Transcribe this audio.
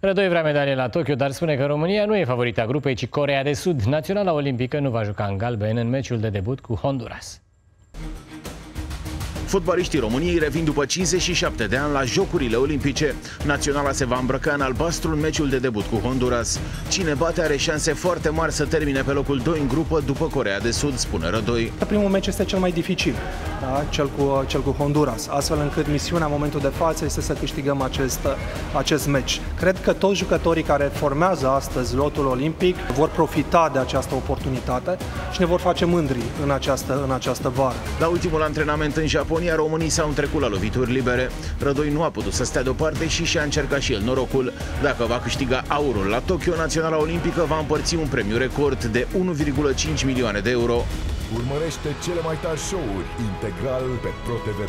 Rădoi vrea medalie la Tokyo, dar spune că România nu e favorita grupei, ci Corea de Sud. Naționala Olimpică nu va juca în galben în meciul de debut cu Honduras. Fotbaliștii României revin după 57 de ani la Jocurile Olimpice. Naționala se va îmbrăca în albastru în meciul de debut cu Honduras. Cine bate are șanse foarte mari să termine pe locul 2 în grupă după Corea de Sud, spune Rădoi. Primul meci este cel mai dificil, da? cel, cu, cel cu Honduras, astfel încât misiunea în momentul de față este să câștigăm acest, acest meci. Cred că toți jucătorii care formează astăzi lotul olimpic vor profita de această oportunitate și ne vor face mândri în această, în această vară. La ultimul antrenament în Japonia, România, românii s-au întrecut la lovituri libere. Rădoi nu a putut să stea deoparte și și-a încercat și el norocul. Dacă va câștiga aurul la Tokyo, Naționala Olimpică va împărți un premiu record de 1,5 milioane de euro. Urmărește cele mai tari show-uri integral pe ProTV+.